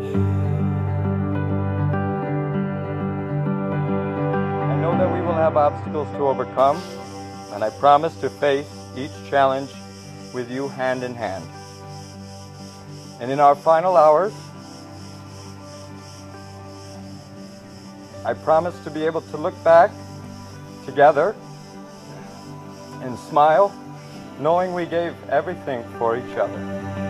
I know that we will have obstacles to overcome, and I promise to face each challenge with you hand in hand. And in our final hours, I promise to be able to look back together and smile, knowing we gave everything for each other.